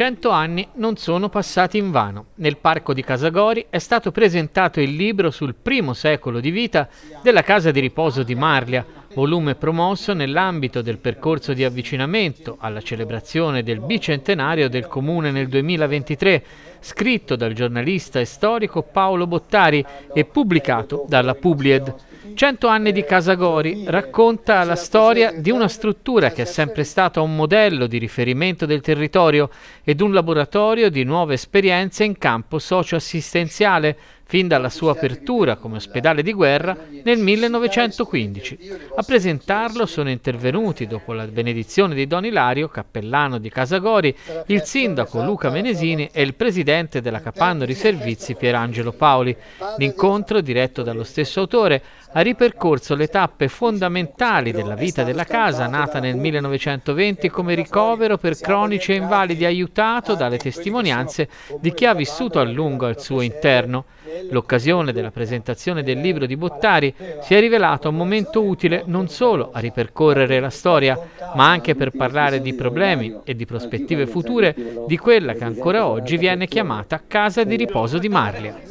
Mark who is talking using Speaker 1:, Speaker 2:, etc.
Speaker 1: Cento anni non sono passati invano. Nel parco di Casagori è stato presentato il libro sul primo secolo di vita della casa di riposo di Marlia, volume promosso nell'ambito del percorso di avvicinamento alla celebrazione del bicentenario del comune nel 2023, scritto dal giornalista e storico Paolo Bottari e pubblicato dalla Publied. Cento anni di Casagori racconta la storia di una struttura che è sempre stata un modello di riferimento del territorio ed un laboratorio di nuove esperienze in campo socioassistenziale, fin dalla sua apertura come ospedale di guerra nel 1915. A presentarlo sono intervenuti, dopo la benedizione di Don Ilario, cappellano di Casagori, il sindaco Luca Menesini e il presidente della Capannori Servizi Pierangelo Paoli. L'incontro, diretto dallo stesso autore, ha ripercorso le tappe fondamentali della vita della casa, nata nel 1920 come ricovero per cronici e invalidi aiutato dalle testimonianze di chi ha vissuto a lungo al suo interno. L'occasione della presentazione del libro di Bottari si è rivelata un momento utile non solo a ripercorrere la storia, ma anche per parlare di problemi e di prospettive future di quella che ancora oggi viene chiamata Casa di riposo di Marlia.